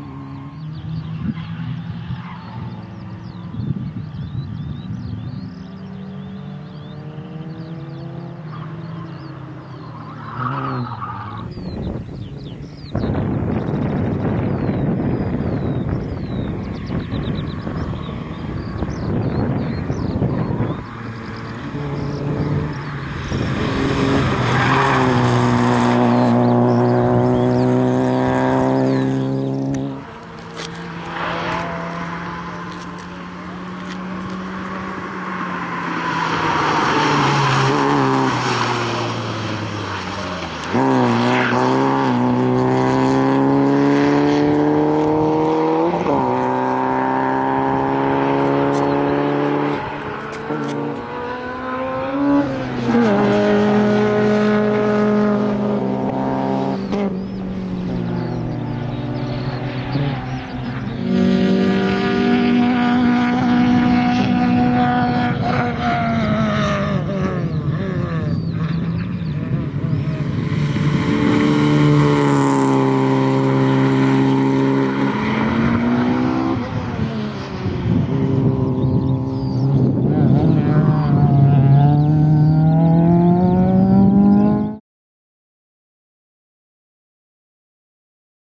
Mm-hmm.